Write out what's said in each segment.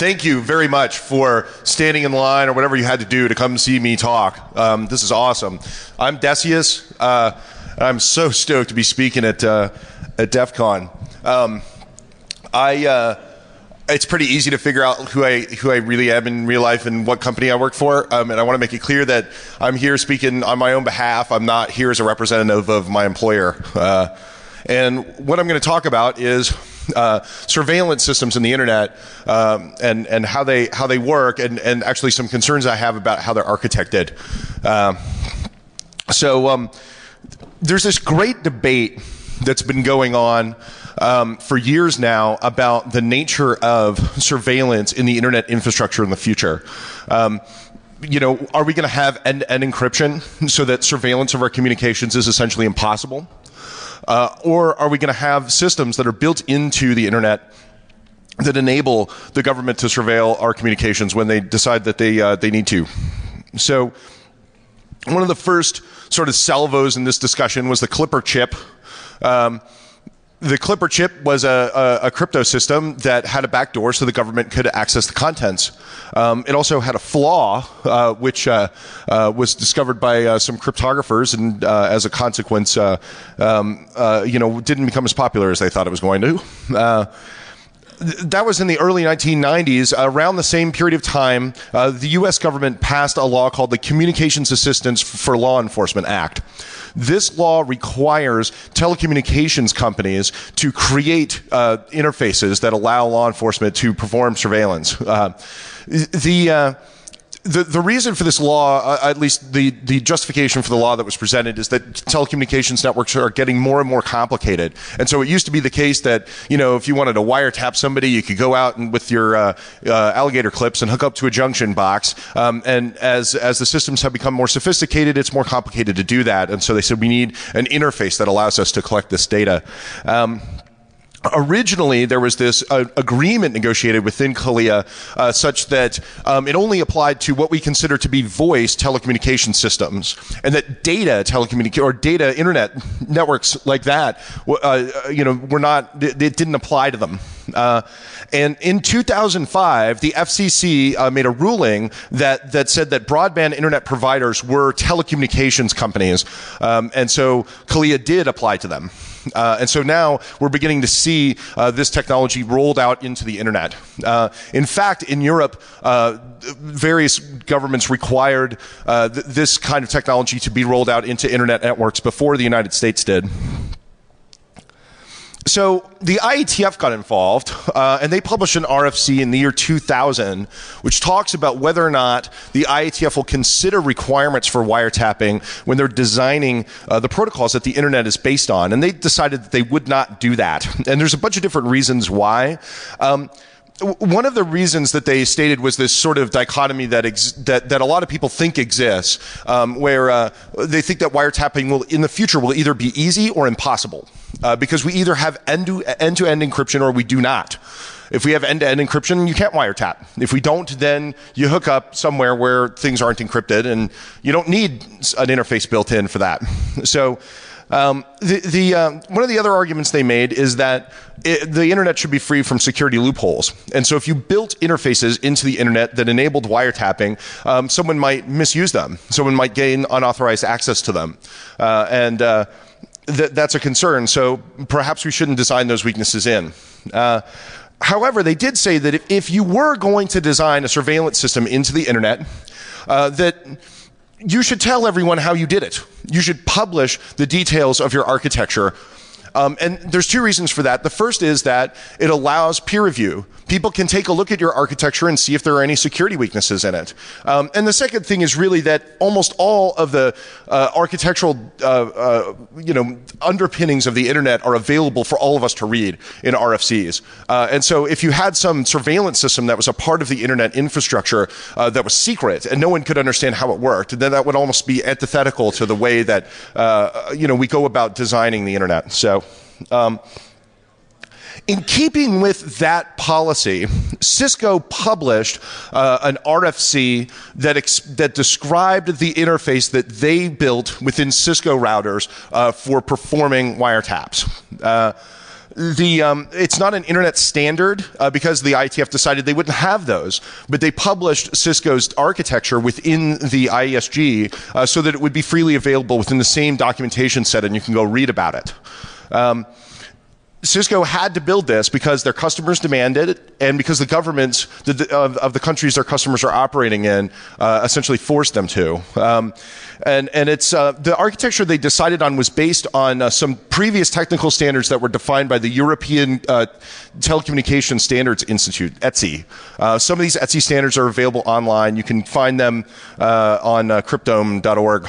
thank you very much for standing in line or whatever you had to do to come see me talk. Um, this is awesome. I'm Decius. Uh, I'm so stoked to be speaking at uh, at DEF CON. Um, I uh, it's pretty easy to figure out who I who I really am in real life and what company I work for. Um, and I want to make it clear that I'm here speaking on my own behalf. I'm not here as a representative of my employer. Uh, and what I'm going to talk about is uh, surveillance systems in the internet um, and and how they how they work and and actually some concerns I have about how they're architected. Uh, so um, there's this great debate that's been going on um, for years now about the nature of surveillance in the internet infrastructure in the future. Um, you know, are we going to have end-to-end encryption so that surveillance of our communications is essentially impossible? Uh, or are we going to have systems that are built into the internet that enable the government to surveil our communications when they decide that they uh, they need to? So, one of the first sort of salvos in this discussion was the Clipper chip. Um, the Clipper chip was a, a, a, crypto system that had a backdoor so the government could access the contents. Um, it also had a flaw, uh, which uh, uh, was discovered by uh, some cryptographers, and uh, as a consequence, uh, um, you know, didn't become as popular as they thought it was going to that was in the early 1990s. Around the same period of time, the U.S. government passed a law called the Communications Assistance for Law Enforcement Act. This law requires telecommunications companies to create uh, interfaces that allow law enforcement to perform surveillance. Uh, the uh, the, the reason for this law, uh, at least the, the justification for the law that was presented, is that telecommunications networks are getting more and more complicated. And so it used to be the case that, you know, if you wanted to wiretap somebody, you could go out and with your uh, uh, alligator clips and hook up to a junction box. Um, and as, as the systems have become more sophisticated, it's more complicated to do that. And so they said we need an interface that allows us to collect this data. Um, Originally, there was this uh, agreement negotiated within CALEA uh, such that um, it only applied to what we consider to be voice telecommunication systems, and that data telecommunication or data internet networks like that, uh, you know, were not. It, didn't apply to them. Uh, and in 2005, the FCC uh, made a ruling that that said that broadband internet providers were telecommunications companies, um, and so CALEA did apply to them. Uh, and so now we're beginning to see uh, this technology rolled out into the internet. Uh, in fact, in Europe, uh, various governments required uh, th- this kind of technology to be rolled out into internet networks before the United States did. So the IETF got involved, uh, and they published an RFC in the year 2000, which talks about whether or not the IETF will consider requirements for wiretapping when they're designing uh, the protocols that the internet is based on. And they decided that they would not do that. And there's a bunch of different reasons why. Um, one of the reasons that they stated was this sort of dichotomy that ex- that, that a lot of people think exists, um, where uh, they think that wiretapping will in the future will either be easy or impossible, uh, because we either have end to end encryption or we do not. If we have end to end encryption, you can't wiretap. If we don't, then you hook up somewhere where things aren't encrypted, and you don't need an interface built in for that. So. Um, the, the uh, one of the other arguments they made is that it, the internet should be free from security loopholes. And so if you built interfaces into the internet that enabled wiretapping, um, someone might misuse them. Someone might gain unauthorized access to them. Uh, and uh, th- that's a concern. So perhaps we shouldn't design those weaknesses in. Uh, however, they did say that if, if, you were going to design a surveillance system into the internet, uh, that you should tell everyone how you did it. You should publish the details of your architecture um, and there's two reasons for that. The first is that it allows peer review. People can take a look at your architecture and see if there are any security weaknesses in it. Um, and the second thing is really that almost all of the uh, architectural, uh, uh, you know, underpinnings of the internet are available for all of us to read in RFCs. Uh, and so, if you had some surveillance system that was a part of the internet infrastructure uh, that was secret and no one could understand how it worked, then that would almost be antithetical to the way that uh, you know we go about designing the internet. So. Um, in keeping with that policy, Cisco published uh, an RFC that, ex- that described the interface that they built within Cisco routers uh, for performing wiretaps. Uh, the um, it's not an internet standard uh, because the IETF decided they wouldn't have those, but they published Cisco's architecture within the IESG uh, so that it would be freely available within the same documentation set, and you can go read about it. Um, Cisco had to build this because their customers demanded it, and because the governments of, of, the countries their customers are operating in uh, essentially forced them to. Um, and and it's uh, the architecture they decided on was based on uh, some previous technical standards that were defined by the European uh, Telecommunication Standards Institute (ETSI). Uh, some of these ETSI standards are available online. You can find them uh, on cryptome.org.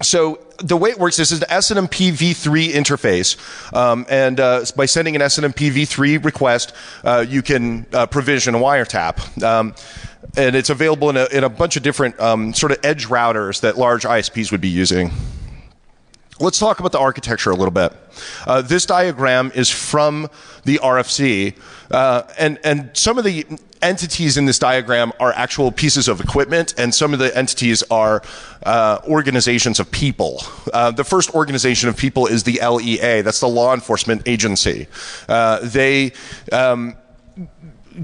so the way it works is the SNMP v3 interface, um, and uh, by sending an SNMP v3 request, uh, you can uh, provision a wiretap. Um, and it's available in a, in a bunch of different um, sort of edge routers that large ISPs would be using. Let's talk about the architecture a little bit. Uh, this diagram is from the RFC, uh, and and some of the entities in this diagram are actual pieces of equipment, and some of the entities are uh, organizations of people. Uh, the first organization of people is the LEA. That's the law enforcement agency. Uh, they um,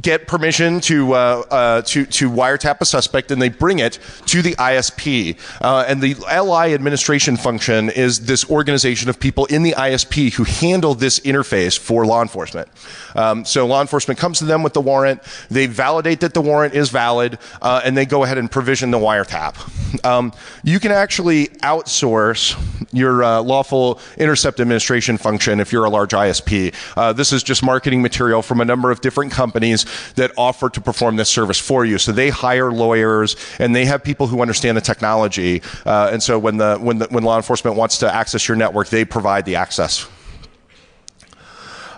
get permission to uh, uh, to to wiretap a suspect, and they bring it to the ISP. Uh, and the LI administration function is this organization of people in the ISP who handle this interface for law enforcement. Um, so law enforcement comes to them with the warrant, they validate that the warrant is valid, uh, and they go ahead and provision the wiretap. Um, you can actually outsource your uh, lawful intercept administration function if you're a large ISP. Uh, this is just marketing material from a number of different companies that offer to perform this service for you. So they hire lawyers and they have people who understand the technology. Uh, and so when the when the, when law enforcement wants to access your network, they provide the access.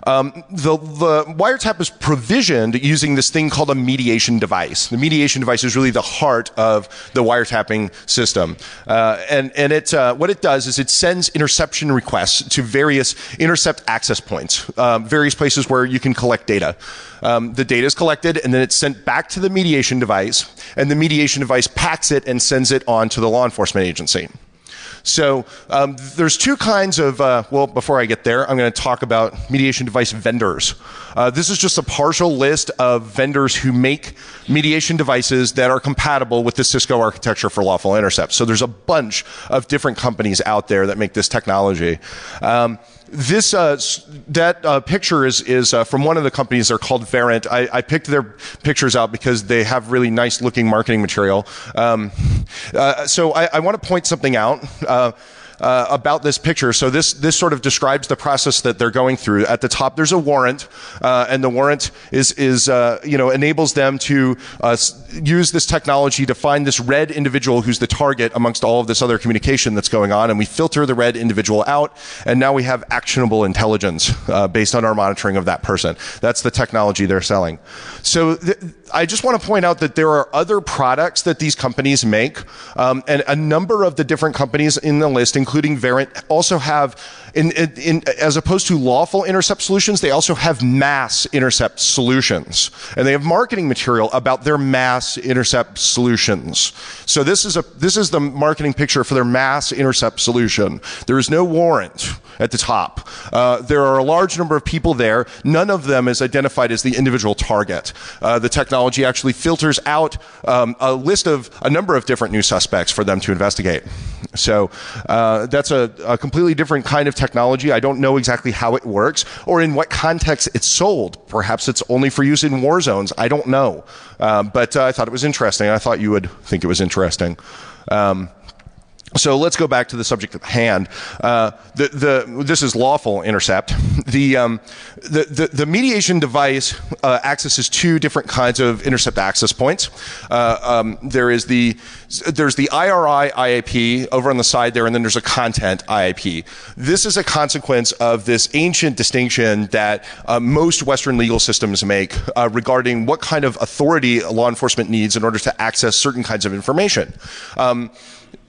Um, the, the wiretap is provisioned using this thing called a mediation device. The mediation device is really the heart of the wiretapping system. Uh, and and it, uh, what it does is it sends interception requests to various intercept access points, um, various places where you can collect data. Um, the data is collected and then it's sent back to the mediation device, and the mediation device packs it and sends it on to the law enforcement agency. So um, there's two kinds of, uh, well, before I get there, I'm going to talk about mediation device vendors. Uh, this is just a partial list of vendors who make mediation devices that are compatible with the Cisco architecture for lawful intercept. So there's a bunch of different companies out there that make this technology. Um, this uh, that uh, picture is is uh, from one of the companies. They're called Verint. I, I, picked their pictures out because they have really nice looking marketing material. Um, uh, so I, I want to point something out. Uh, about this picture. So this this sort of describes the process that they're going through. At the top, there's a warrant, uh, and the warrant is is uh, you know enables them to uh, use this technology to find this red individual who's the target amongst all of this other communication that's going on, and we filter the red individual out, and now we have actionable intelligence uh, based on our monitoring of that person. That's the technology they're selling. So. Th- I just want to point out that there are other products that these companies make, um, and a number of the different companies in the list, including Verint, also have, in, in, in, as opposed to lawful intercept solutions, they also have mass intercept solutions, and they have marketing material about their mass intercept solutions. So this is a this is the marketing picture for their mass intercept solution. There is no warrant at the top. Uh, there are a large number of people there. None of them is identified as the individual target. Uh, the technology actually filters out um, a list of a number of different new suspects for them to investigate. So uh, that's a, a, completely different kind of technology. I don't know exactly how it works or in what context it's sold. Perhaps it's only for use in war zones. I don't know. Uh, but uh, I thought it was interesting. I thought you would think it was interesting. Um, so let's go back to the subject at hand. Uh, the, the, this is lawful intercept. The, um, the, the, the, mediation device uh, accesses two different kinds of intercept access points. Uh, um, there is the, there's the IRI IAP over on the side there, and then there's a content IAP. This is a consequence of this ancient distinction that uh, most Western legal systems make uh, regarding what kind of authority law enforcement needs in order to access certain kinds of information. Um,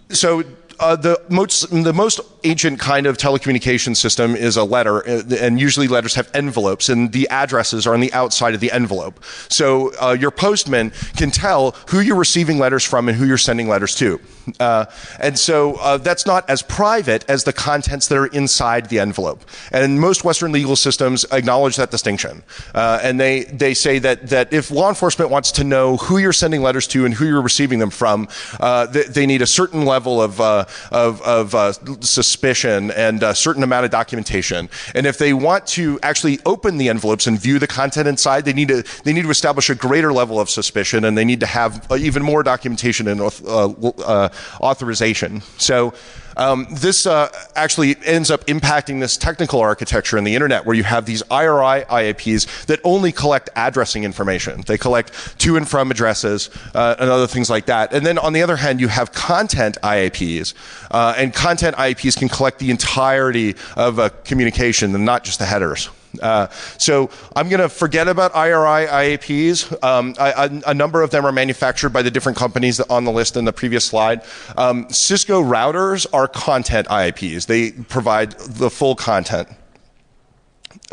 so uh, the most the most ancient kind of telecommunication system is a letter, uh, and usually letters have envelopes, and the addresses are on the outside of the envelope. So uh, your postman can tell who you're receiving letters from and who you're sending letters to. Uh, and so uh, that's not as private as the contents that are inside the envelope. And most Western legal systems acknowledge that distinction. Uh, and they, they say that, that if law enforcement wants to know who you're sending letters to and who you're receiving them from, uh, they, they, need a certain level of, uh, of, of uh, suspicion and a certain amount of documentation. And if they want to actually open the envelopes and view the content inside, they need to, they need to establish a greater level of suspicion and they need to have uh, even more documentation and uh, uh, authorization. So um, this uh, actually ends up impacting this technical architecture in the internet where you have these IRI IAPs that only collect addressing information. They collect to and from addresses uh, and other things like that. And then on the other hand, you have content IAPs. Uh, and content IAPs can collect the entirety of a communication and not just the headers. Uh, so I'm going to forget about IRI IAPs. Um, I, a number of them are manufactured by the different companies on the list in the previous slide. Um, Cisco routers are content IAPs. They provide the full content.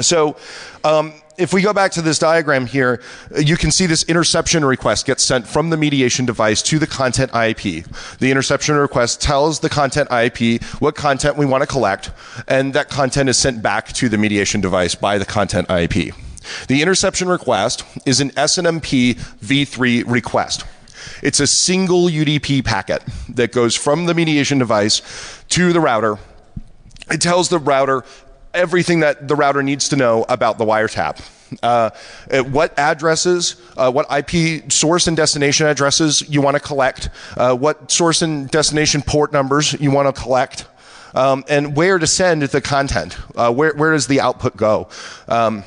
So um, if we go back to this diagram here, you can see this interception request gets sent from the mediation device to the content IAP. The interception request tells the content IAP what content we want to collect, and that content is sent back to the mediation device by the content IAP. The interception request is an SNMP v3 request. It's a single UDP packet that goes from the mediation device to the router. It tells the router everything that the router needs to know about the wiretap. Uh, what addresses, uh, what IP source and destination addresses you want to collect, uh, what source and destination port numbers you want to collect, um, and where to send the content. Uh, where, where does the output go? Um,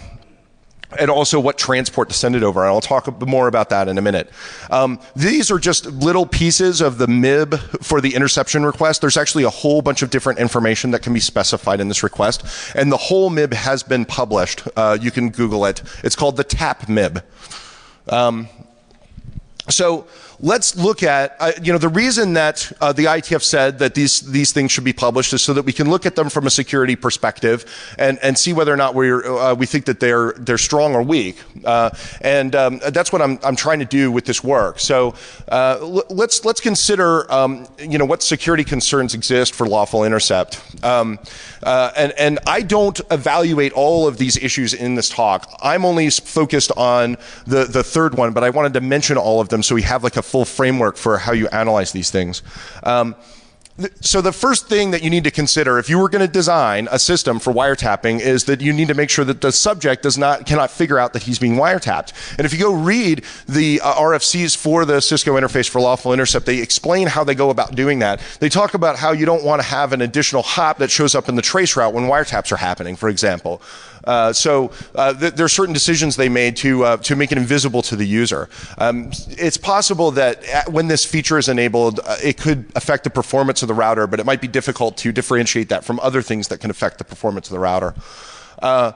and also what transport to send it over. And I'll talk more about that in a minute. Um, these are just little pieces of the MIB for the interception request. There's actually a whole bunch of different information that can be specified in this request. And the whole MIB has been published. Uh, you can Google it. It's called the TAP MIB. Um, so let's look at, uh, you know, the reason that uh, the ITF said that these these things should be published is so that we can look at them from a security perspective and, and see whether or not we uh, we think that they're they're strong or weak. Uh, and um, that's what I'm I'm trying to do with this work. So uh, let's let's consider, um, you know, what security concerns exist for lawful intercept. Um, uh, and and I don't evaluate all of these issues in this talk. I'm only focused on the the third one, but I wanted to mention all of them so we have like a full framework for how you analyze these things. Um, so the first thing that you need to consider if you were going to design a system for wiretapping is that you need to make sure that the subject does not cannot figure out that he's being wiretapped. And if you go read the uh, RFCs for the Cisco interface for lawful intercept, they explain how they go about doing that. They talk about how you don't want to have an additional hop that shows up in the trace route when wiretaps are happening, for example. Uh, so uh, th- there are certain decisions they made to uh, to make it invisible to the user. Um, it's possible that when this feature is enabled, uh, it could affect the performance of the router, but it might be difficult to differentiate that from other things that can affect the performance of the router. Uh,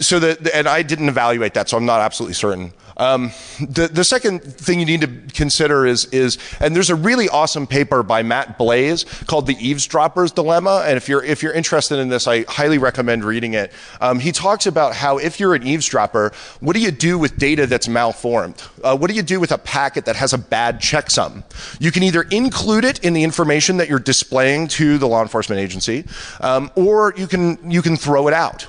so and I didn't evaluate that, so I'm not absolutely certain. Um, the, the second thing you need to consider is, is, and there's a really awesome paper by Matt Blaze called The Eavesdropper's Dilemma. And if you're, if you're interested in this, I highly recommend reading it. Um, he talks about how if you're an eavesdropper, what do you do with data that's malformed? Uh, what do you do with a packet that has a bad checksum? You can either include it in the information that you're displaying to the law enforcement agency, um, or you can, you can throw it out.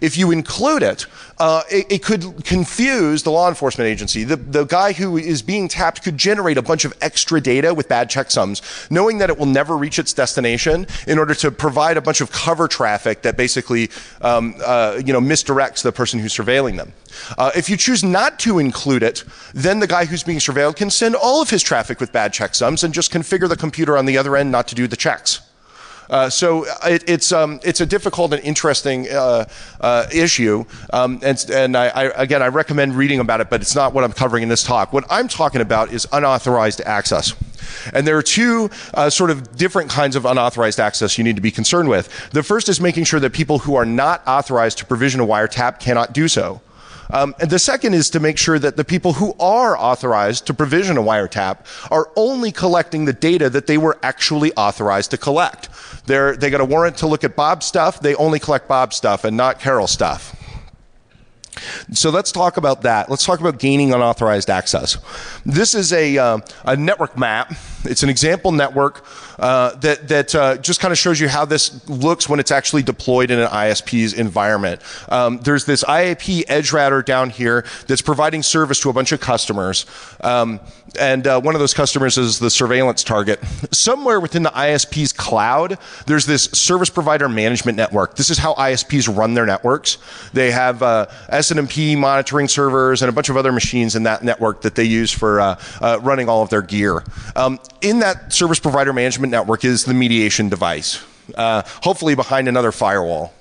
If you include it, uh, it, it, could confuse the law enforcement agency. The, the guy who is being tapped could generate a bunch of extra data with bad checksums, knowing that it will never reach its destination in order to provide a bunch of cover traffic that basically um, uh, you know, misdirects the person who's surveilling them. Uh, if you choose not to include it, then the guy who's being surveilled can send all of his traffic with bad checksums and just configure the computer on the other end not to do the checks. Uh, so it, it's um, it's a difficult and interesting uh, uh, issue, um, and, and I, I, again I recommend reading about it, but it's not what I'm covering in this talk. What I'm talking about is unauthorized access. And there are two uh, sort of different kinds of unauthorized access you need to be concerned with. The first is making sure that people who are not authorized to provision a wiretap cannot do so. Um, and the second is to make sure that the people who are authorized to provision a wiretap are only collecting the data that they were actually authorized to collect. They're, they got a warrant to look at Bob's stuff. They only collect Bob's stuff and not Carol's stuff. So let's talk about that. Let's talk about gaining unauthorized access. This is a, uh, a network map. It's an example network uh, that, that uh, just kind of shows you how this looks when it's actually deployed in an ISP's environment. Um, there's this IAP edge router down here that's providing service to a bunch of customers. Um, and uh, one of those customers is the surveillance target. Somewhere within the ISP's cloud, there's this service provider management network. This is how ISPs run their networks. They have uh, SNMP monitoring servers and a bunch of other machines in that network that they use for uh, uh, running all of their gear. Um, in that service provider management network is the mediation device, uh, hopefully behind another firewall.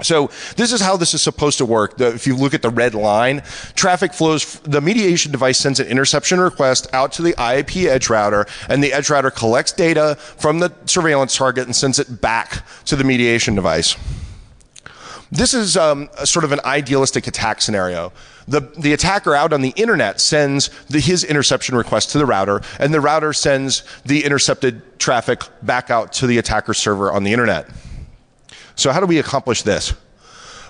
So this is how this is supposed to work. The, if you look at the red line, traffic flows, the mediation device sends an interception request out to the IAP edge router, and the edge router collects data from the surveillance target and sends it back to the mediation device. This is um, sort of an idealistic attack scenario. The, the attacker out on the internet sends the, his interception request to the router, and the router sends the intercepted traffic back out to the attacker server on the internet. So how do we accomplish this?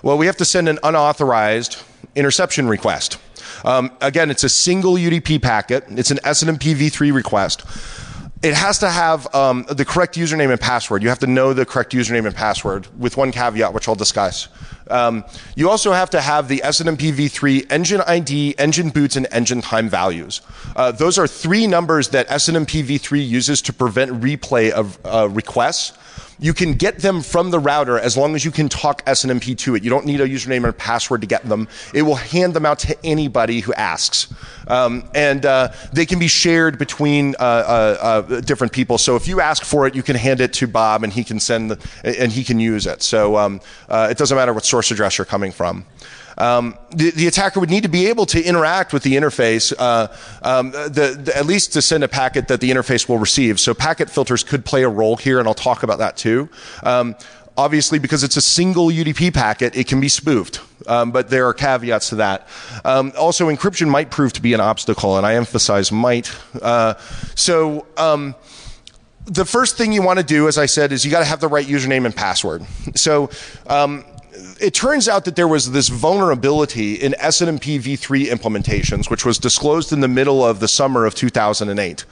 Well, we have to send an unauthorized interception request. Um, again, it's a single UDP packet. It's an SNMP v3 request it has to have um, the correct username and password. You have to know the correct username and password with one caveat, which I'll discuss. Um, you also have to have the SNMP v3 engine ID, engine boots, and engine time values. Uh, those are three numbers that SNMP v3 uses to prevent replay of uh, requests you can get them from the router as long as you can talk SNMP to it. You don't need a username and password to get them. It will hand them out to anybody who asks. Um, and uh, they can be shared between uh, uh, uh, different people. So if you ask for it, you can hand it to Bob and he can send the, and he can use it. So um, uh, it doesn't matter what source address you're coming from. Um, the, the, attacker would need to be able to interact with the interface, uh, um, the, the, at least to send a packet that the interface will receive. So packet filters could play a role here, and I'll talk about that too. Um, obviously, because it's a single UDP packet, it can be spoofed. Um, but there are caveats to that. Um, also, encryption might prove to be an obstacle, and I emphasize might. Uh, so, um, the first thing you want to do, as I said, is you got to have the right username and password. So, um, it turns out that there was this vulnerability in SNMP v3 implementations, which was disclosed in the middle of the summer of 2008,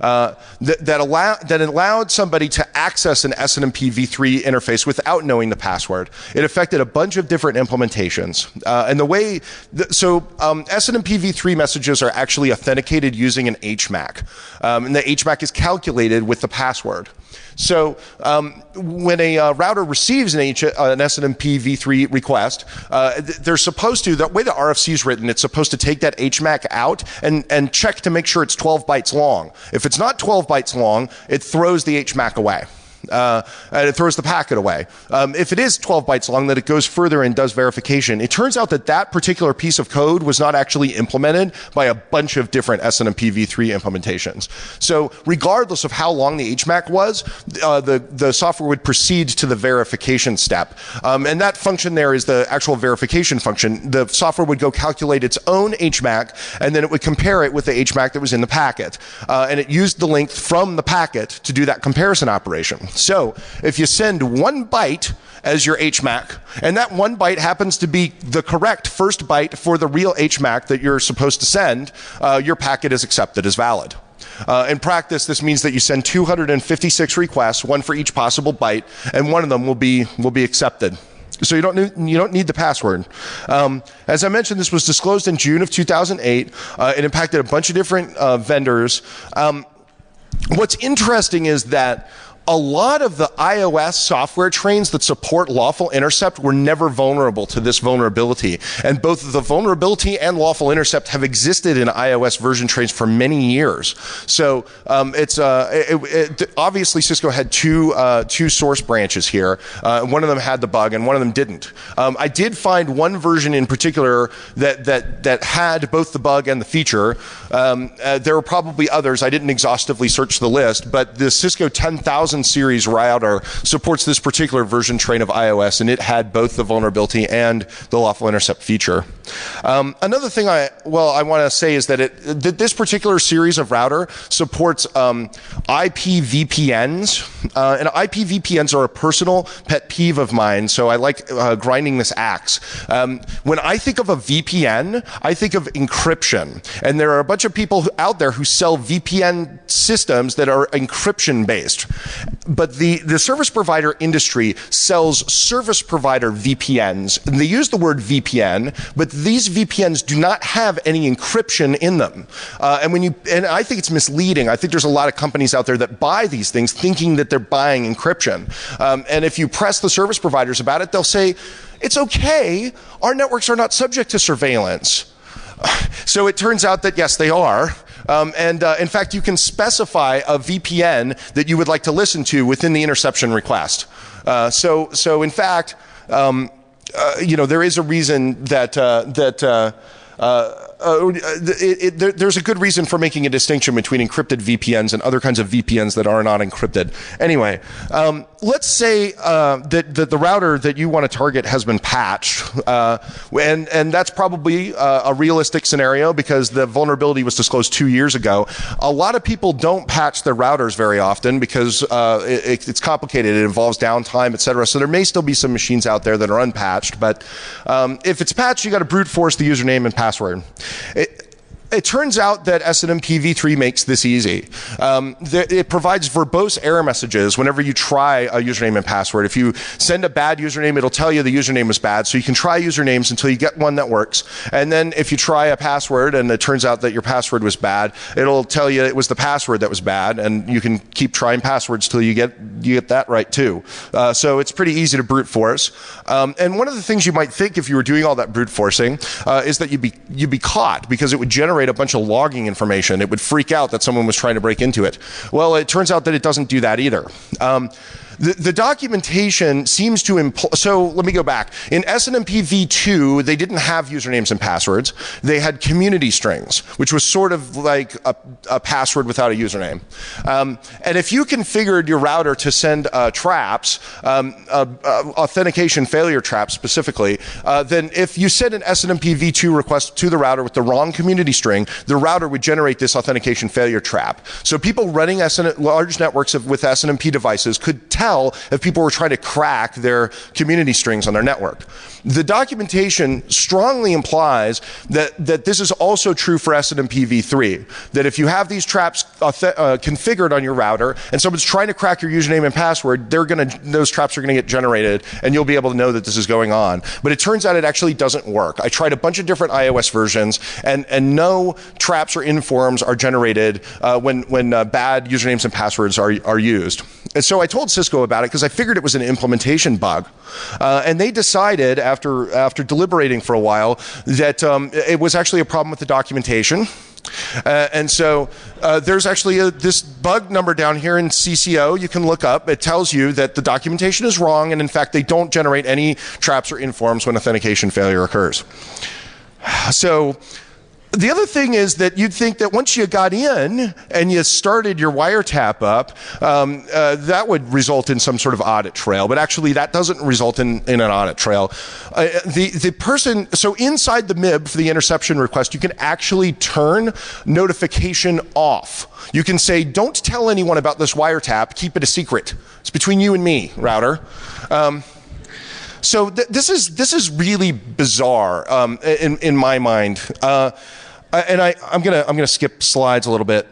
uh, that, that, allow, that allowed somebody to access an SNMP v3 interface without knowing the password. It affected a bunch of different implementations. Uh, and the way, th- so um, SNMP v3 messages are actually authenticated using an HMAC. Um, and the HMAC is calculated with the password. So um, when a uh, router receives an, H- uh, an SNMP v3 request, uh, they're supposed to, the way the RFC is written, it's supposed to take that HMAC out and, and check to make sure it's 12 bytes long. If it's not 12 bytes long, it throws the HMAC away uh, and it throws the packet away. Um, if it is 12 bytes long, then it goes further and does verification. It turns out that that particular piece of code was not actually implemented by a bunch of different SNMP v3 implementations. So regardless of how long the HMAC was, uh, the, the software would proceed to the verification step. Um, and that function there is the actual verification function. The software would go calculate its own HMAC, and then it would compare it with the HMAC that was in the packet. Uh, and it used the length from the packet to do that comparison operation. So if you send one byte as your HMAC, and that one byte happens to be the correct first byte for the real HMAC that you're supposed to send, uh, your packet is accepted as valid. Uh, in practice, this means that you send 256 requests, one for each possible byte, and one of them will be will be accepted. So you don't need, you don't need the password. Um, as I mentioned, this was disclosed in June of 2008. Uh, it impacted a bunch of different uh, vendors. Um, what's interesting is that a lot of the iOS software trains that support lawful intercept were never vulnerable to this vulnerability. And both the vulnerability and lawful intercept have existed in iOS version trains for many years. So um, it's uh, it, it, obviously Cisco had two uh, two source branches here. Uh, one of them had the bug, and one of them didn't. Um, I did find one version in particular that that that had both the bug and the feature. Um, uh, there were probably others. I didn't exhaustively search the list, but the Cisco 10,000 2000 series router supports this particular version train of iOS, and it had both the vulnerability and the lawful intercept feature. Um, another thing I well I want to say is that it that this particular series of router supports um, IPVPNs, uh, and IPVPNs are a personal pet peeve of mine. So I like uh, grinding this axe. Um, when I think of a VPN, I think of encryption, and there are a bunch of people who, out there who sell VPN systems that are encryption based. But the the service provider industry sells service provider VPNs, and they use the word VPN, but these VPNs do not have any encryption in them. Uh, and when you and I think it's misleading. I think there's a lot of companies out there that buy these things thinking that they're buying encryption. Um, and if you press the service providers about it, they'll say, "It's okay. Our networks are not subject to surveillance." So it turns out that yes, they are. Um, and uh, in fact, you can specify a VPN that you would like to listen to within the interception request. Uh, so, so in fact, um, uh, you know, there is a reason that uh, that. Uh, uh, uh, it, it, there, there's a good reason for making a distinction between encrypted VPNs and other kinds of VPNs that are not encrypted. Anyway, um, let's say uh, that, that the router that you want to target has been patched, uh, and and that's probably uh, a realistic scenario because the vulnerability was disclosed two years ago. A lot of people don't patch their routers very often because uh, it, it's complicated. It involves downtime, etc. So there may still be some machines out there that are unpatched, but um, if it's patched, you got to brute force the username and password. It, it turns out that SNMP v3 makes this easy. Um, it provides verbose error messages whenever you try a username and password. If you send a bad username, it'll tell you the username is bad. So you can try usernames until you get one that works. And then if you try a password and it turns out that your password was bad, it'll tell you it was the password that was bad. And you can keep trying passwords till you get you get that right too. Uh, so it's pretty easy to brute force. Um, and one of the things you might think if you were doing all that brute forcing uh, is that you'd be you'd be caught because it would generate generate a bunch of logging information. It would freak out that someone was trying to break into it. Well, it turns out that it doesn't do that either. Um, the, the documentation seems to imply, so let me go back. In SNMP v2, they didn't have usernames and passwords. They had community strings, which was sort of like a, a password without a username. Um, and if you configured your router to send uh, traps, um, uh, uh, authentication failure traps specifically, uh, then if you send an SNMP v2 request to the router with the wrong community string, the router would generate this authentication failure trap. So people running SN large networks of, with SNMP devices could tell if people were trying to crack their community strings on their network. The documentation strongly implies that, that this is also true for SNMP v3. That if you have these traps uh, configured on your router and someone's trying to crack your username and password, they're gonna, those traps are going to get generated and you'll be able to know that this is going on. But it turns out it actually doesn't work. I tried a bunch of different iOS versions and, and no traps or informs are generated uh, when, when uh, bad usernames and passwords are, are used. And so I told Cisco about it because I figured it was an implementation bug. Uh, and they decided after, after deliberating for a while that um, it was actually a problem with the documentation. Uh, and so uh, there's actually a, this bug number down here in CCO you can look up. It tells you that the documentation is wrong, and in fact, they don't generate any traps or informs when authentication failure occurs. So the other thing is that you'd think that once you got in and you started your wiretap up, um, uh, that would result in some sort of audit trail. But actually, that doesn't result in, in an audit trail. Uh, the, the person, so inside the MIB for the interception request, you can actually turn notification off. You can say, don't tell anyone about this wiretap, keep it a secret. It's between you and me, router. Um, so th- this is this is really bizarre um, in in my mind. Uh, and I, I'm gonna I'm gonna skip slides a little bit.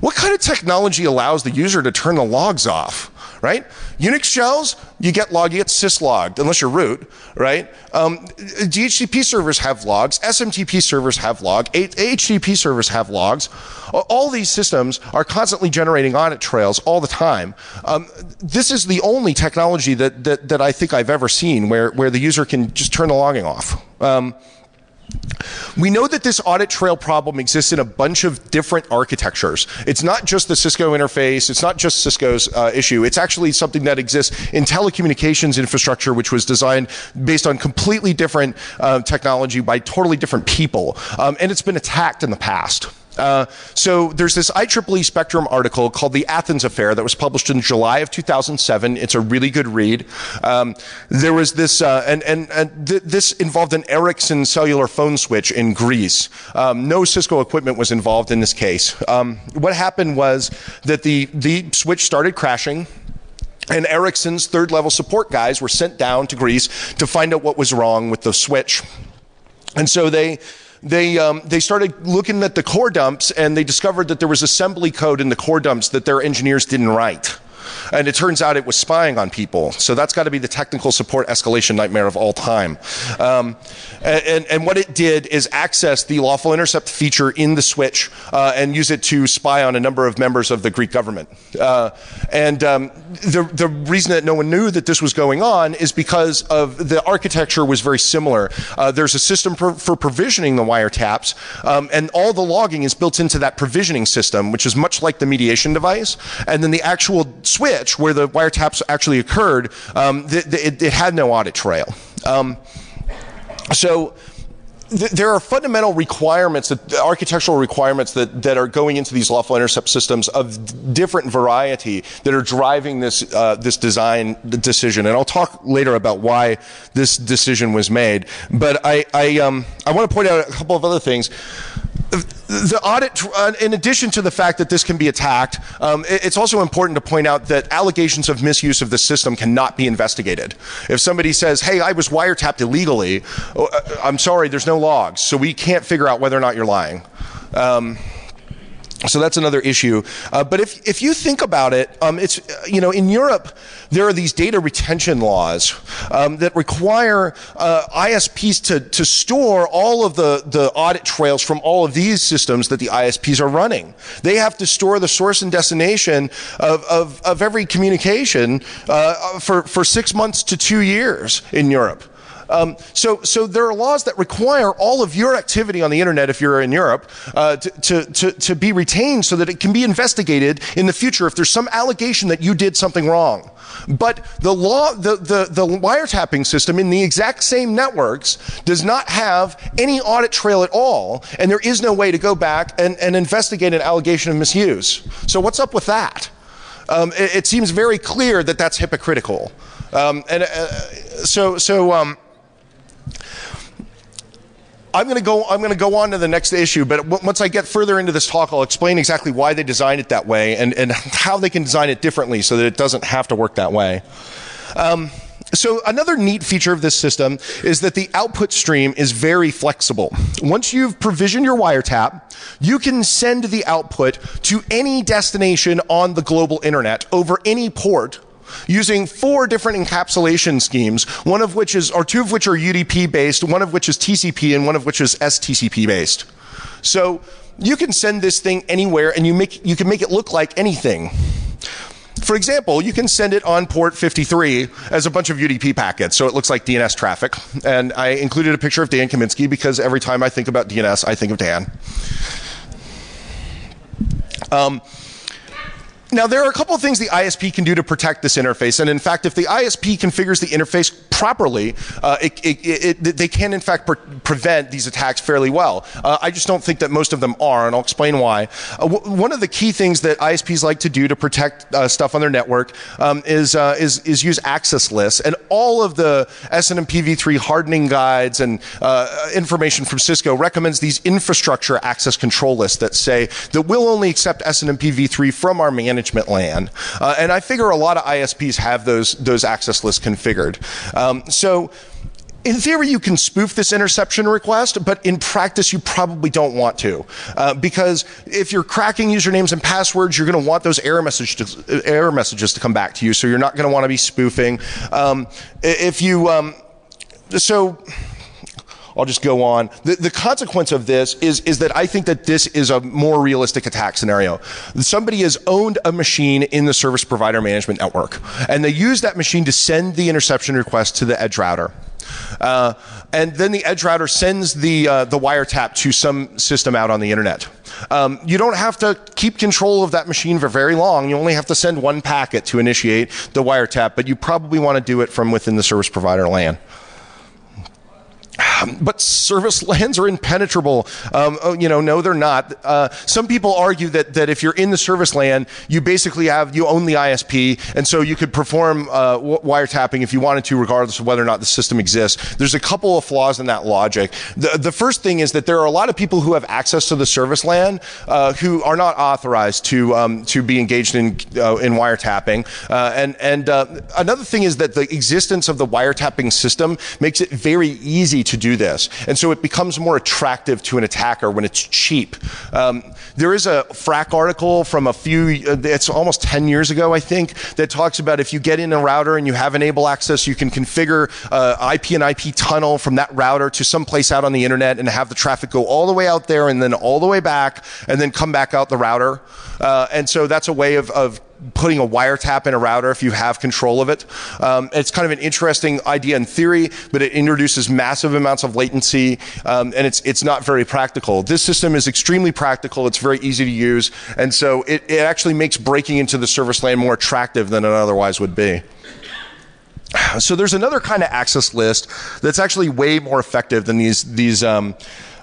What kind of technology allows the user to turn the logs off? Right? Unix shells, you get log, you get syslogged, unless you're root, right? Um, DHCP servers have logs, SMTP servers have log, HTTP servers have logs. All these systems are constantly generating audit trails all the time. Um, this is the only technology that, that, that, I think I've ever seen where, where the user can just turn the logging off. Um, we know that this audit trail problem exists in a bunch of different architectures. It's not just the Cisco interface, it's not just Cisco's uh, issue. It's actually something that exists in telecommunications infrastructure, which was designed based on completely different uh, technology by totally different people. Um, and it's been attacked in the past. Uh, so there's this IEEE Spectrum article called The Athens Affair that was published in July of 2007. It's a really good read. Um, there was this, uh, and, and, and th- this involved an Ericsson cellular phone switch in Greece. Um, no Cisco equipment was involved in this case. Um, what happened was that the, the switch started crashing. And Ericsson's third level support guys were sent down to Greece to find out what was wrong with the switch. And so they they um, they started looking at the core dumps and they discovered that there was assembly code in the core dumps that their engineers didn't write. And it turns out it was spying on people. So that's got to be the technical support escalation nightmare of all time. Um, and, and, what it did is access the lawful intercept feature in the switch uh, and use it to spy on a number of members of the Greek government. Uh, and um, the, the reason that no one knew that this was going on is because of the architecture was very similar. Uh, there's a system for, for, provisioning the wiretaps, um, and all the logging is built into that provisioning system, which is much like the mediation device. And then the actual switch where the wiretaps actually occurred, um, th- th- it, it, had no audit trail. Um, so there are fundamental requirements, that, architectural requirements that, that are going into these lawful intercept systems of different variety that are driving this uh, this design decision. And I'll talk later about why this decision was made. But I I, um, I want to point out a couple of other things the audit, uh, in addition to the fact that this can be attacked, um, it's also important to point out that allegations of misuse of the system cannot be investigated. If somebody says, hey, I was wiretapped illegally, uh, I'm sorry, there's no logs, so we can't figure out whether or not you're lying. Um, so that's another issue. Uh, but if, if you think about it, um, it's, you know, in Europe, there are these data retention laws um, that require uh, ISPs to, to store all of the, the audit trails from all of these systems that the ISPs are running. They have to store the source and destination of, of, of every communication uh, for, for six months to two years in Europe. Um, so, so there are laws that require all of your activity on the internet, if you're in Europe, uh, to, to, to, to be retained so that it can be investigated in the future if there's some allegation that you did something wrong. But the law, the, the, the wiretapping system in the exact same networks does not have any audit trail at all, and there is no way to go back and, and investigate an allegation of misuse. So what's up with that? Um, it, it, seems very clear that that's hypocritical. Um, and uh, so, so um, I'm going to go. I'm going to go on to the next issue. But once I get further into this talk, I'll explain exactly why they designed it that way and, and how they can design it differently so that it doesn't have to work that way. Um, so another neat feature of this system is that the output stream is very flexible. Once you've provisioned your wiretap, you can send the output to any destination on the global internet over any port using four different encapsulation schemes, one of which is, or two of which are UDP based, one of which is TCP, and one of which is STCP based. So you can send this thing anywhere and you, make, you can make it look like anything. For example, you can send it on port 53 as a bunch of UDP packets, so it looks like DNS traffic. And I included a picture of Dan Kaminsky because every time I think about DNS, I think of Dan. Um, now, there are a couple of things the ISP can do to protect this interface. And in fact, if the ISP configures the interface properly, uh, it, it, it, they can in fact pre- prevent these attacks fairly well. Uh, I just don't think that most of them are, and I'll explain why. Uh, one of the key things that ISPs like to do to protect uh, stuff on their network um, is, uh, is, is use access lists. And all of the SNMP v3 hardening guides and uh, information from Cisco recommends these infrastructure access control lists that say that we'll only accept SNMP v3 from our management management LAN. Uh, and I figure a lot of ISPs have those, those access lists configured. Um, so in theory, you can spoof this interception request, but in practice, you probably don't want to. Uh, because if you're cracking usernames and passwords, you're going to want those error, message to, error messages to come back to you, so you're not going to want to be spoofing. Um, if you, um, so, I'll just go on. The, the consequence of this is, is that I think that this is a more realistic attack scenario. Somebody has owned a machine in the service provider management network, and they use that machine to send the interception request to the edge router. Uh, and then the edge router sends the uh, the wiretap to some system out on the internet. Um, you don't have to keep control of that machine for very long. You only have to send one packet to initiate the wiretap, but you probably want to do it from within the service provider LAN. But service lands are impenetrable. Um, oh, you know, no, they're not. Uh, some people argue that that if you're in the service land, you basically have you own the ISP, and so you could perform uh, wiretapping if you wanted to, regardless of whether or not the system exists. There's a couple of flaws in that logic. The the first thing is that there are a lot of people who have access to the service land uh, who are not authorized to um, to be engaged in uh, in wiretapping, uh, and and uh, another thing is that the existence of the wiretapping system makes it very easy to do this. And so it becomes more attractive to an attacker when it's cheap. Um, there is a Phrack article from a few, uh, it's almost 10 years ago, I think, that talks about if you get in a router and you have enable access, you can configure uh, IP and IP tunnel from that router to some place out on the internet and have the traffic go all the way out there and then all the way back and then come back out the router. Uh, and so that's a way of, of putting a wiretap in a router if you have control of it. Um, it's kind of an interesting idea in theory, but it introduces massive amounts of latency, um, and it's it's not very practical. This system is extremely practical. It's very easy to use, and so it, it actually makes breaking into the service land more attractive than it otherwise would be. So there's another kind of access list that's actually way more effective than these these. Um,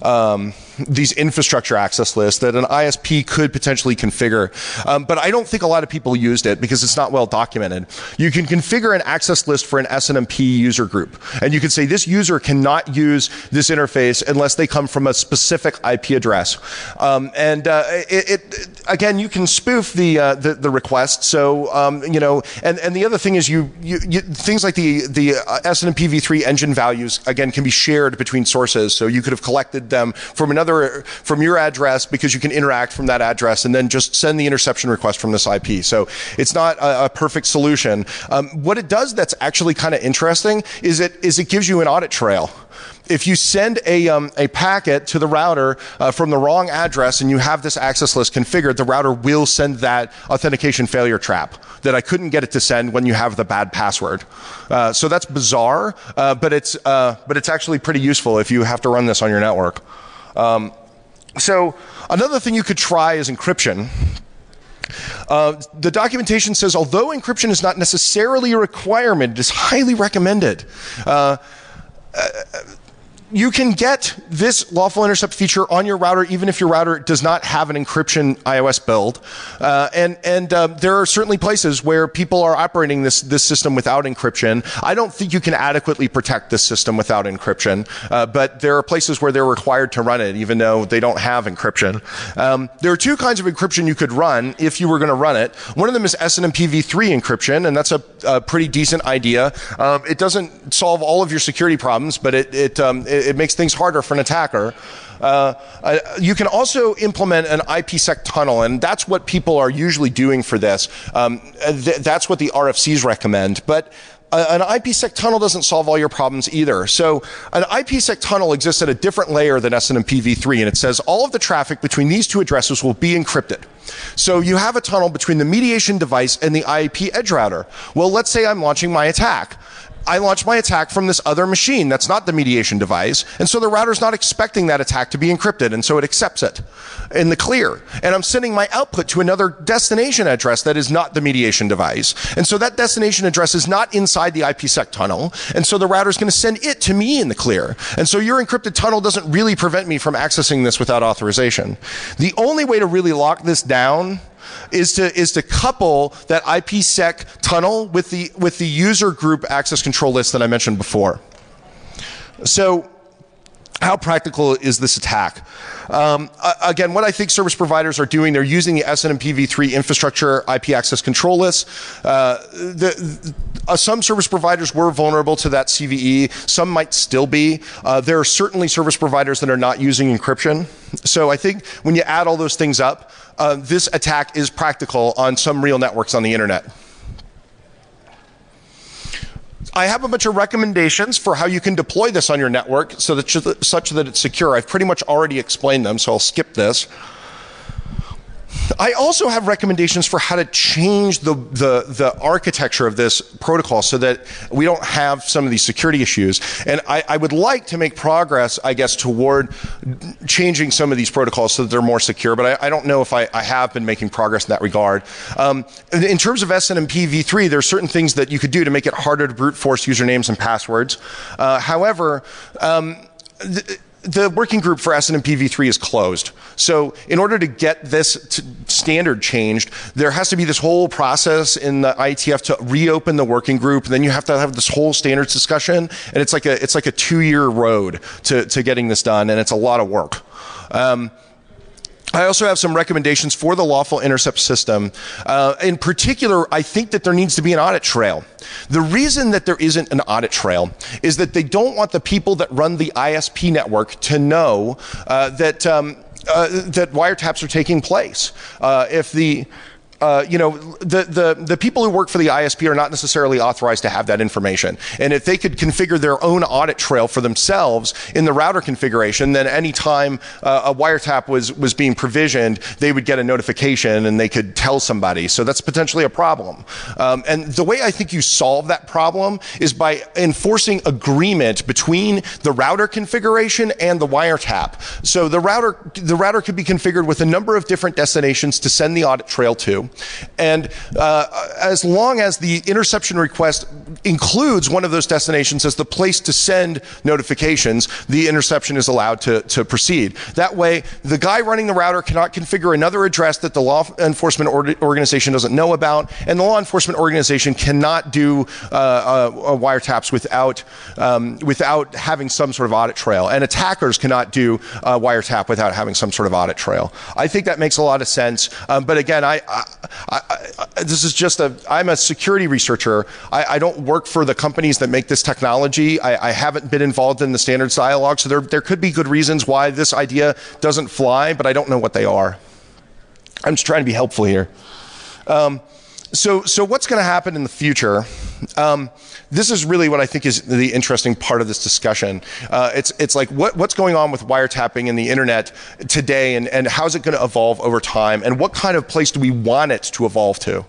um, these infrastructure access lists that an ISP could potentially configure. Um, but I don't think a lot of people used it because it's not well documented. You can configure an access list for an SNMP user group. And you can say this user cannot use this interface unless they come from a specific IP address. Um, and uh, it, it, again, you can spoof the, uh, the, the, request. So, um, you know, and, and the other thing is you, you, you things like the, the uh, SNMP v3 engine values, again, can be shared between sources. So you could have collected them from another another from your address because you can interact from that address and then just send the interception request from this IP. So it's not a, a perfect solution. Um, what it does that's actually kind of interesting is it is it gives you an audit trail if you send a, um, a packet to the router uh, from the wrong address and you have this access list configured, the router will send that authentication failure trap that I couldn't get it to send when you have the bad password. Uh, so that's bizarre, uh, but it's uh, but it's actually pretty useful if you have to run this on your network. Um, so another thing you could try is encryption. Uh, the documentation says although encryption is not necessarily a requirement, it is highly recommended. Uh, uh, you can get this lawful intercept feature on your router even if your router does not have an encryption IOS build. Uh, and and uh, there are certainly places where people are operating this this system without encryption. I don't think you can adequately protect this system without encryption, uh, but there are places where they're required to run it even though they don't have encryption. Um, there are two kinds of encryption you could run if you were going to run it. One of them is SNMP v3 encryption, and that's a, a pretty decent idea. Um, it doesn't solve all of your security problems, but it it, um, it it, makes things harder for an attacker. Uh, uh, you can also implement an IPsec tunnel, and that's what people are usually doing for this. Um, th- that's what the RFCs recommend. But uh, an IPsec tunnel doesn't solve all your problems either. So an IPsec tunnel exists at a different layer than SNMP v3, and it says all of the traffic between these two addresses will be encrypted. So you have a tunnel between the mediation device and the IP edge router. Well, let's say I'm launching my attack. I launch my attack from this other machine that's not the mediation device. And so the router's not expecting that attack to be encrypted. And so it accepts it in the clear. And I'm sending my output to another destination address that is not the mediation device. And so that destination address is not inside the IPsec tunnel. And so the router's going to send it to me in the clear. And so your encrypted tunnel doesn't really prevent me from accessing this without authorization. The only way to really lock this down is to is to couple that IPsec tunnel with the with the user group access control list that I mentioned before. So how practical is this attack? Um, again, what I think service providers are doing, they're using the SNMP v3 infrastructure IP access control list. Uh, the, uh, some service providers were vulnerable to that CVE. Some might still be. Uh, there are certainly service providers that are not using encryption. So I think when you add all those things up, uh, this attack is practical on some real networks on the internet. I have a bunch of recommendations for how you can deploy this on your network so that such that it's secure. I've pretty much already explained them, so I'll skip this. I also have recommendations for how to change the, the, the, architecture of this protocol so that we don't have some of these security issues. And I, I, would like to make progress, I guess, toward changing some of these protocols so that they're more secure, but I, I don't know if I, I, have been making progress in that regard. Um, in terms of SNMP v3, there are certain things that you could do to make it harder to brute force usernames and passwords. Uh, however, um, th- the working group for SNMP v3 is closed. So, in order to get this standard changed, there has to be this whole process in the IETF to reopen the working group. And then you have to have this whole standards discussion, and it's like a it's like a two year road to to getting this done, and it's a lot of work. Um, I also have some recommendations for the lawful intercept system. Uh, in particular, I think that there needs to be an audit trail. The reason that there isn't an audit trail is that they don't want the people that run the ISP network to know uh, that. Um, uh, that wiretaps are taking place. Uh, if the uh, you know, the, the, the people who work for the ISP are not necessarily authorized to have that information. And if they could configure their own audit trail for themselves in the router configuration, then anytime uh, a wiretap was, was being provisioned, they would get a notification and they could tell somebody. So that's potentially a problem. Um, and the way I think you solve that problem is by enforcing agreement between the router configuration and the wiretap. So the router, the router could be configured with a number of different destinations to send the audit trail to. And uh, as long as the interception request includes one of those destinations as the place to send notifications, the interception is allowed to, to proceed. That way, the guy running the router cannot configure another address that the law enforcement or organization doesn't know about, and the law enforcement organization cannot do uh, uh, wiretaps without, um, without having some sort of audit trail. And attackers cannot do a wiretap without having some sort of audit trail. I think that makes a lot of sense. Um, but again, I, I I, I, this is just a, I'm a security researcher. I, I, don't work for the companies that make this technology. I, haven't been involved in the standards dialogue, so there, there could be good reasons why this idea doesn't fly, but I don't know what they are. I'm just trying to be helpful here. Um, so, so what's going to happen in the future? Um, this is really what I think is the interesting part of this discussion. Uh, it's, it's like what, what's going on with wiretapping in the internet today, and, and how's it going to evolve over time, and what kind of place do we want it to evolve to?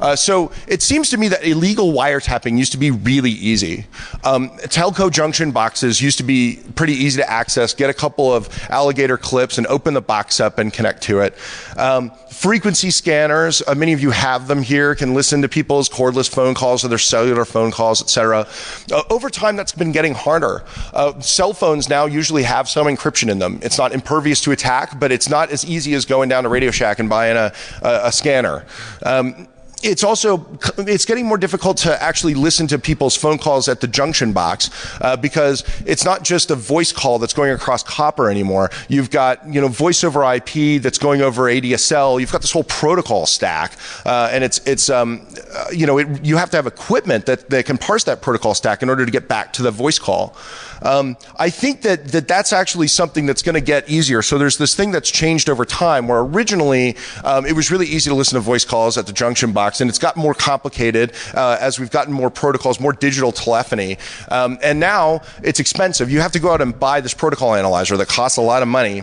Uh, so it seems to me that illegal wiretapping used to be really easy. Um, telco junction boxes used to be pretty easy to access. Get a couple of alligator clips and open the box up and connect to it. Um, frequency scanners, uh, many of you have them here, can listen to people's cordless phone calls or their cellular phone calls, etc. Uh, over time, that's been getting harder. Uh, cell phones now usually have some encryption in them. It's not impervious to attack, but it's not as easy as going down to Radio Shack and buying a, a, a scanner. Um, it's also it's getting more difficult to actually listen to people's phone calls at the junction box uh, because it's not just a voice call that's going across copper anymore. You've got you know voice over IP that's going over ADSL. You've got this whole protocol stack, uh, and it's it's um, uh, you know it, you have to have equipment that, that can parse that protocol stack in order to get back to the voice call. Um, I think that, that that's actually something that's going to get easier. So there's this thing that's changed over time where originally um, it was really easy to listen to voice calls at the junction box, and it's gotten more complicated uh, as we've gotten more protocols, more digital telephony. Um, and now it's expensive. You have to go out and buy this protocol analyzer that costs a lot of money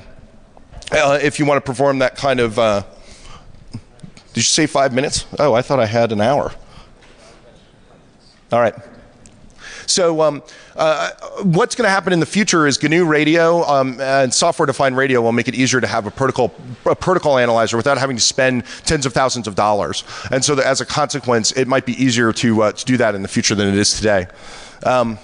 uh, if you want to perform that kind of. Uh, did you say five minutes? Oh, I thought I had an hour. All right. So um, uh, what's going to happen in the future is GNU Radio um, and software-defined radio will make it easier to have a protocol a protocol analyzer without having to spend tens of thousands of dollars. And so, as a consequence, it might be easier to uh, to do that in the future than it is today. Um,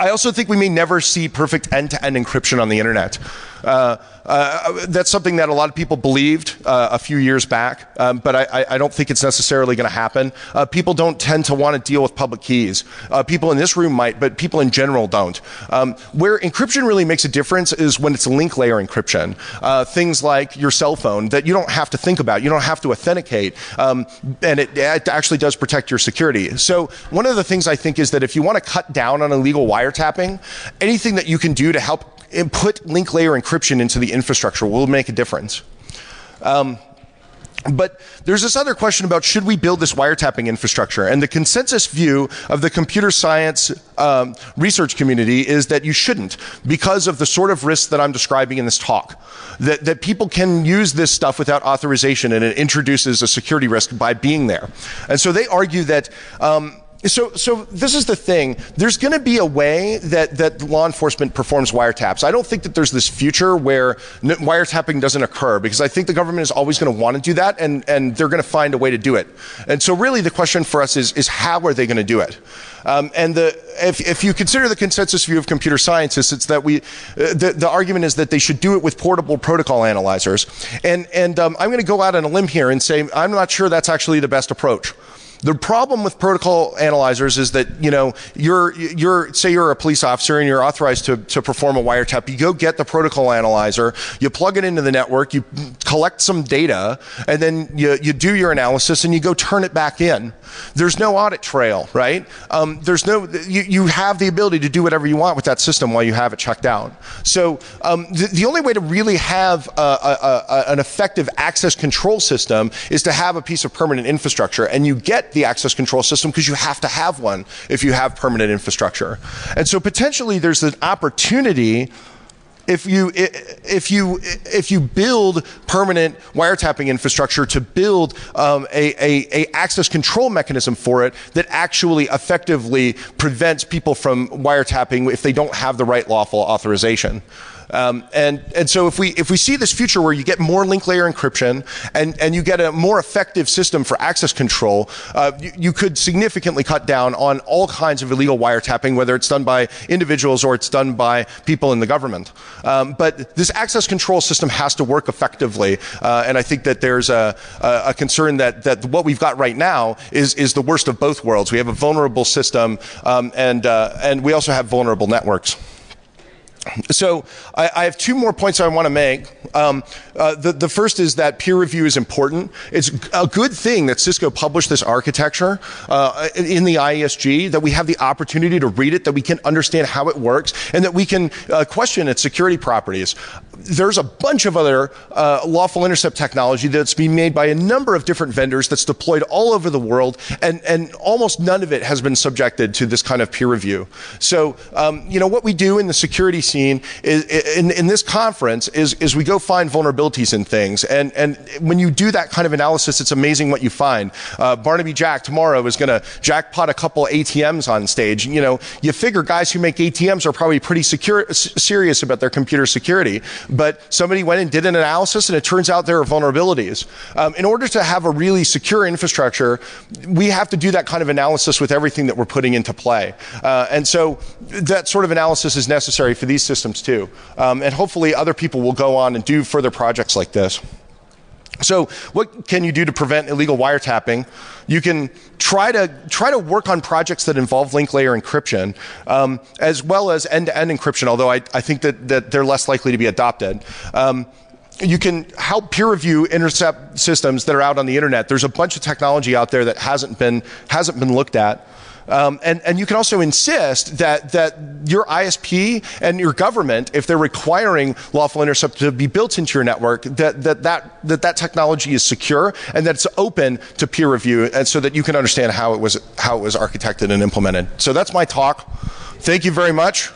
I also think we may never see perfect end-to-end encryption on the internet. Uh, uh, that's something that a lot of people believed uh, a few years back, um, but I, I, don't think it's necessarily going to happen. Uh, people don't tend to want to deal with public keys. Uh, people in this room might, but people in general don't. Um, where encryption really makes a difference is when it's link layer encryption. Uh, things like your cell phone that you don't have to think about, you don't have to authenticate, um, and it, it actually does protect your security. So one of the things I think is that if you want to cut down on illegal wiretapping, anything that you can do to help put link layer encryption into the infrastructure will make a difference. Um, but there's this other question about should we build this wiretapping infrastructure? And the consensus view of the computer science um, research community is that you shouldn't because of the sort of risks that I'm describing in this talk. That, that people can use this stuff without authorization and it introduces a security risk by being there. And so they argue that um, so, so this is the thing. There's going to be a way that, that law enforcement performs wiretaps. I don't think that there's this future where wiretapping doesn't occur because I think the government is always going to want to do that and, and they're going to find a way to do it. And so really the question for us is, is how are they going to do it? Um, and the, if, if you consider the consensus view of computer scientists, it's that we, uh, the, the argument is that they should do it with portable protocol analyzers. And, and um, I'm going to go out on a limb here and say I'm not sure that's actually the best approach. The problem with protocol analyzers is that, you know, you're, you're, say you're a police officer and you're authorized to, to perform a wiretap. You go get the protocol analyzer, you plug it into the network, you collect some data, and then you, you do your analysis and you go turn it back in. There's no audit trail, right? Um, there's no, you, you have the ability to do whatever you want with that system while you have it checked out. So um, the, the, only way to really have a, a, a, an effective access control system is to have a piece of permanent infrastructure. And you get the access control system because you have to have one if you have permanent infrastructure. And so potentially there's an opportunity if you if you if you build permanent wiretapping infrastructure to build um, a, a, a, access control mechanism for it that actually effectively prevents people from wiretapping if they don't have the right lawful authorization. Um, and, and so if we, if we see this future where you get more link layer encryption and, and you get a more effective system for access control, uh, you, you, could significantly cut down on all kinds of illegal wiretapping, whether it's done by individuals or it's done by people in the government. Um, but this access control system has to work effectively. Uh, and I think that there's a, a, concern that, that what we've got right now is, is the worst of both worlds. We have a vulnerable system um, and, uh, and we also have vulnerable networks. So I, I, have two more points I want to make. Um, uh, the, the, first is that peer review is important. It's a good thing that Cisco published this architecture uh, in the IESG, that we have the opportunity to read it, that we can understand how it works, and that we can uh, question its security properties. There's a bunch of other uh, lawful intercept technology that's being made by a number of different vendors that's deployed all over the world, and, and almost none of it has been subjected to this kind of peer review. So, um, you know, what we do in the security scene is, in, in this conference is, is we go find vulnerabilities in things. And, and when you do that kind of analysis, it's amazing what you find. Uh, Barnaby Jack tomorrow is going to jackpot a couple ATMs on stage. You know, you figure guys who make ATMs are probably pretty secure, serious about their computer security. But somebody went and did an analysis and it turns out there are vulnerabilities. Um, in order to have a really secure infrastructure, we have to do that kind of analysis with everything that we're putting into play. Uh, and so that sort of analysis is necessary for these systems too. Um, and hopefully other people will go on and do further projects like this. So what can you do to prevent illegal wiretapping? You can try to try to work on projects that involve link layer encryption, um, as well as end-to-end encryption. Although I, I, think that, that they're less likely to be adopted. Um, you can help peer review intercept systems that are out on the internet. There's a bunch of technology out there that hasn't been hasn't been looked at. Um, and, and you can also insist that, that your ISP and your government, if they're requiring lawful intercept to be built into your network, that that, that, that, that technology is secure and that it's open to peer review and so that you can understand how it was, how it was architected and implemented. So that's my talk. Thank you very much.